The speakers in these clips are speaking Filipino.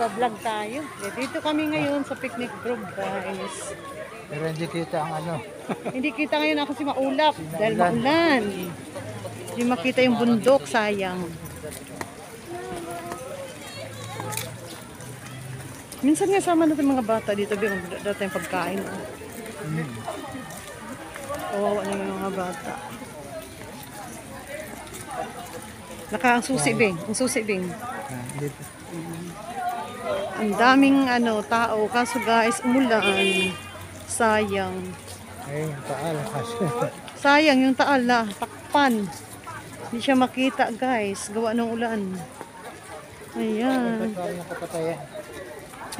ipa-vlog tayo. Eh, Dito kami ngayon sa picnic group guys. Pero hindi kita ang ano. Hindi kita ngayon ako si maulap dahil maulan. Hindi makita yung bundok, sayang. Minsan nga sama natin mga bata dito, dito tayong pagkain. oh. Hmm. Kawawa naman yung mga bata. Naka ang susi bing, ang susi bing. Ah, dito. Ang daming ano tao, kaso guys, umulan. Sayang. Ayun, taal. Kaso. Sayang yung taal na, takpan. Hindi siya makita guys, gawa ng ulan. Ayan. Nakapatayan.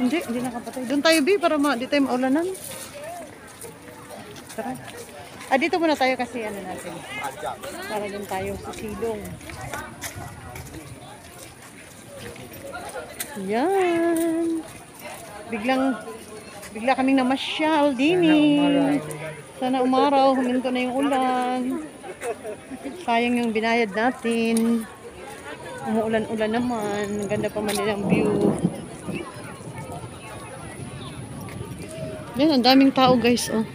Hindi, hindi nakapatay. Doon tayo, Bi, para ma, di tayo maulanan. Tara. Ah, dito muna tayo kasi ano natin. Para doon tayo sa silong. Yan. Biglang, bigla kaming namasyal, Dini. Sana umaraw, huminto na yung ulan. Sayang yung binayad natin. Umuulan-ulan naman. Ang Ganda pa man din ang view. Yan, ang daming tao guys, oh.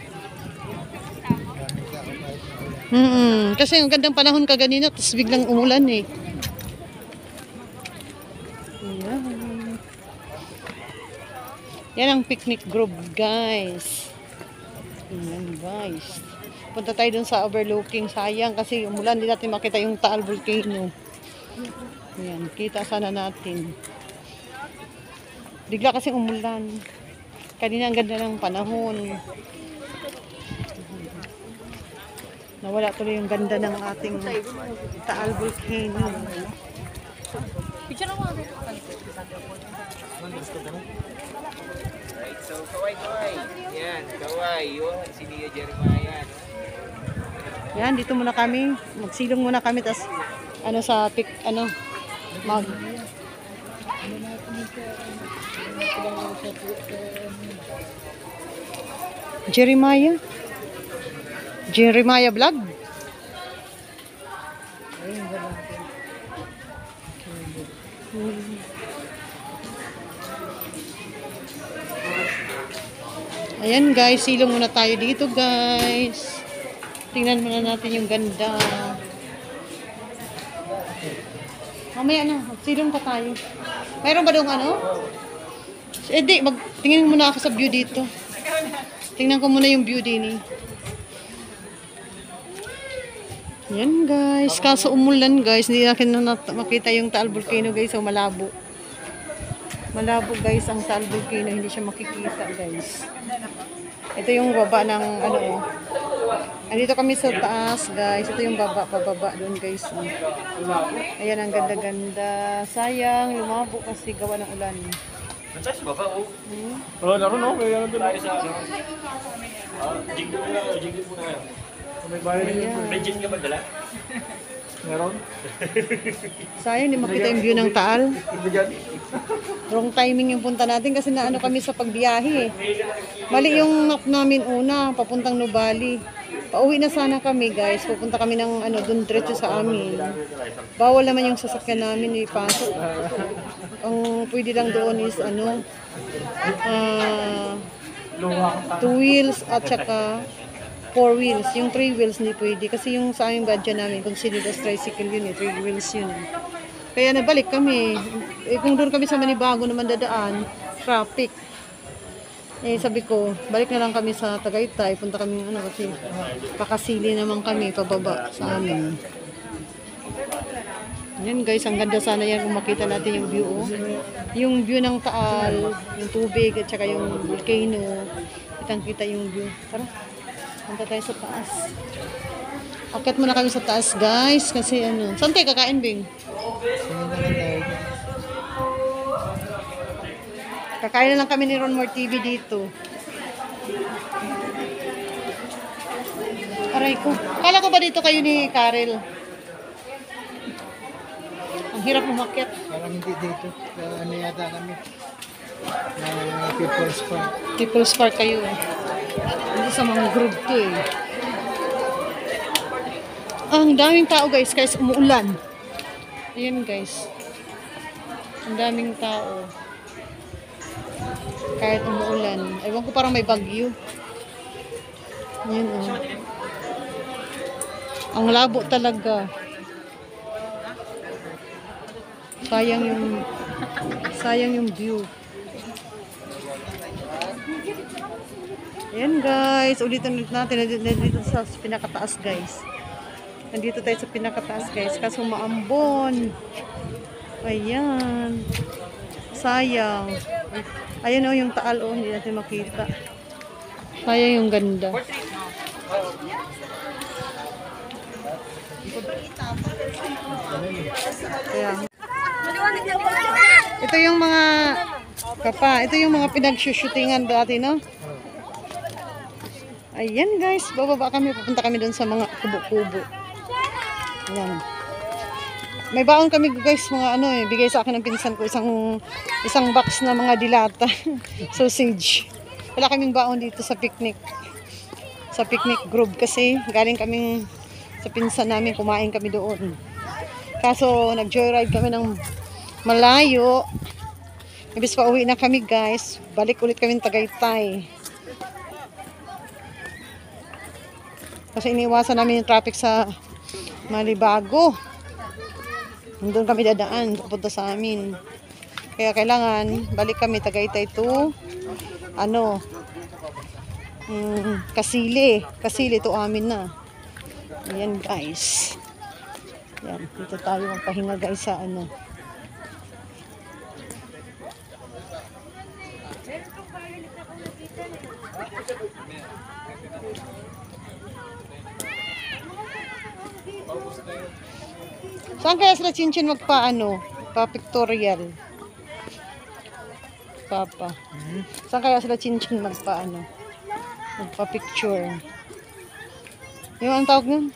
Mm Kasi ang gandang panahon kaganina, tapos biglang umulan eh. Ayan. Yan ang picnic group, guys. Ayan, guys. Punta tayo dun sa overlooking. Sayang kasi umulan, hindi natin makita yung Taal Volcano. Ayan, kita sana natin. Bigla kasi umulan. Kanina ang ganda ng panahon. Nawala tuloy yung ganda ng ating Taal Volcano. Right, so kaway kaway. Yan, kaway. Yun, si Nia Jeremiah. Yan, dito muna kami. Magsilong muna kami. Tapos, ano sa pic, ano, mag... Jeremiah? Jeremiah vlog? Ayan guys, silong muna tayo dito guys. Tingnan muna natin yung ganda. Mamaya na, magsilong pa tayo. Mayroon ba dong ano? Eh di, mag, tingin muna ako sa view dito. Tingnan ko muna yung view din eh. Yan guys, kaso umulan guys, hindi natin na nat- makita yung Taal Volcano guys, so malabo. Malabo guys ang Taal Volcano, hindi siya makikita guys. Ito yung baba ng ano oh. Andito kami sa taas guys, ito yung baba, pababa doon guys. oh. Ayan ang ganda-ganda. Sayang, lumabo kasi gawa ng ulan. Hmm? Oh, naroon no, may ano doon. Tayo sa Jigdo mo na, jigdo mo na. May bayan din. Legend ka ba dala? Meron? Sayang, hindi makita yung view ng Taal. Bigyan. Wrong timing yung punta natin kasi naano kami sa pagbiyahe eh. Mali yung map namin una, papuntang Nubali. Pauwi na sana kami guys. Pupunta kami ng ano, dun diretso sa amin. Bawal naman yung sasakyan namin ipasok. Ang pwede lang doon is ano, ah, two wheels at saka four wheels. Yung three wheels hindi pwede. Kasi yung sa aming badya namin, considered as tricycle yun eh. Three wheels yun eh. Kaya nabalik kami. Eh, kung doon kami sa Manibago naman dadaan, traffic. Eh, sabi ko, balik na lang kami sa Tagaytay. Punta kami, ano, kasi kakasili naman kami, pababa sa amin. Yan guys, ang ganda sana yan kung makita natin yung view. Oh. Yung view ng Taal, yung tubig, at saka yung volcano. Kitang kita yung view. Tara, punta tayo sa taas. Akit muna kami sa taas guys, kasi ano. Saan tayo kakain, Bing? Kakain na lang kami ni Ronmore TV dito. Aray ko. Kala ko ba dito kayo ni Karel? Ang hirap umakyat. Parang hindi dito. Kaya ano yata kami. Na People's Park. People's Park kayo eh. Hindi sa mga group to eh. Ang daming tao guys, guys umuulan. Ayan guys. Ang daming tao. Kahit umuulan. Ewan ko parang may bagyo. Yan oh. Ang labo talaga. Sayang yung sayang yung view. Ayan guys, ulitin ulit natin. Nandito sa pinakataas guys. Nandito tayo sa pinakataas guys. Kaso maambon. Ayan. Sayang. Ayan o yung taal o. Hindi natin makita. Sayang yung ganda. Kaya. Ito yung mga kapa. Ito yung mga pinagsushootingan dati, no? Ayan guys, bababa kami. Pupunta kami doon sa mga kubo-kubo. Ayan. May baon kami guys, mga ano eh, bigay sa akin ng pinsan ko isang isang box na mga dilata, sausage. Wala kaming baon dito sa picnic. Sa picnic group kasi galing kaming sa pinsan namin, kumain kami doon. Kaso nag-joyride kami ng malayo. Ibig pa uwi na kami guys, balik ulit kami Tagaytay. Kasi iniwasan namin yung traffic sa Malibago. Doon kami dadaan, papunta sa amin. Kaya kailangan, balik kami Tagaytay to, ano, mm, Kasili. Kasili to amin na. Ayan guys. Yan, dito tayo magpahinga guys sa ano. Saan kaya sila chinchin magpaano? Pa pictorial. Papa. Saan kaya sila chinchin magpaano? Magpa picture. Yung ang tawag nun?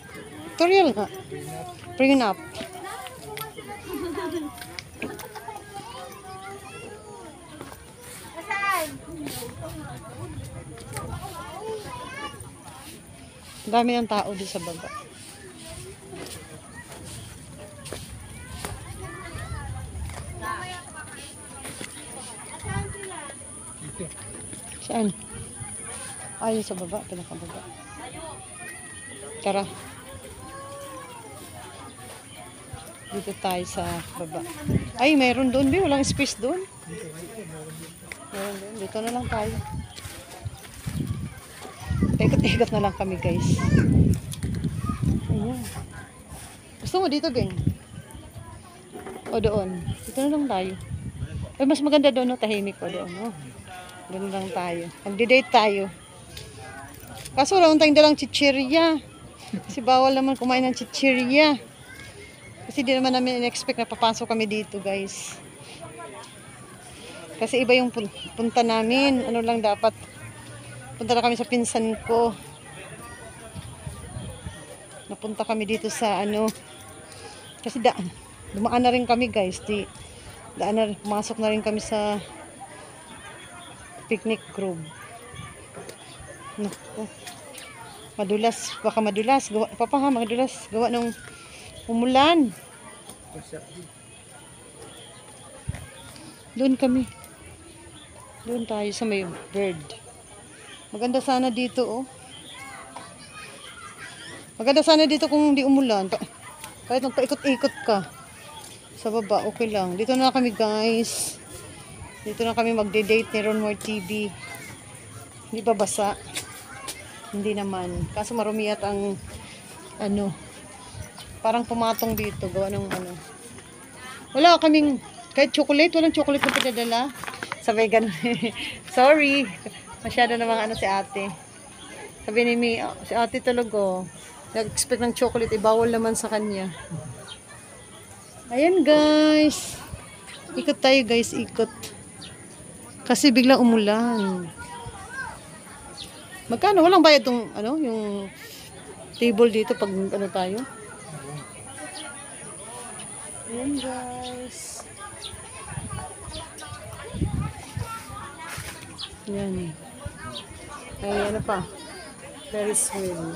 Pictorial nga. Bring up. Ang dami ng tao doon sa baba. Saan? Ayun sa baba, pinakababa. Tara. Dito tayo sa baba. Ay, meron doon, Bi. Walang space doon. Meron doon. Dito na lang tayo. Ikot-ikot na lang kami, guys. Ayan. Gusto mo dito, Beng? O doon? Dito na lang tayo. Ay, mas maganda doon, no? Tahimik ko doon, no? Doon lang tayo. Magdi-date tayo. Kaso wala tayong dalang chichirya. Kasi bawal naman kumain ng chichirya. Kasi di naman namin in-expect na papasok kami dito, guys. Kasi iba yung pun- punta namin. Ano lang dapat. Punta na kami sa pinsan ko. Napunta kami dito sa ano. Kasi daan. Dumaan na rin kami, guys. Di, daan na, pumasok na rin kami sa picnic group. Naku. Madulas. Baka madulas. Gawa, papa ha, madulas. Gawa ng umulan. Doon kami. Doon tayo sa may bird. Maganda sana dito, oh. Maganda sana dito kung hindi umulan. Kahit magpaikot-ikot ka. Sa baba, okay lang. Dito na kami, guys. Dito na kami magde-date ni Ronmore TV. Hindi ba basa? Hindi naman. Kaso marumi at ang ano, parang pumatong dito. Gawa ng ano. Wala kaming, kahit chocolate, walang chocolate na pinadala. Sabay ganun. Sorry. Masyado namang ano si ate. Sabi ni Mi, "Ah, si ate talaga, nag-expect ng chocolate, ibawal naman sa kanya. Ayan guys. Ikot tayo guys, ikot. Kasi biglang umulan. Magkano? Walang bayad tong ano, yung table dito pag ano tayo. Ayan guys. Yan. Ay, ano pa? Ferris wheel.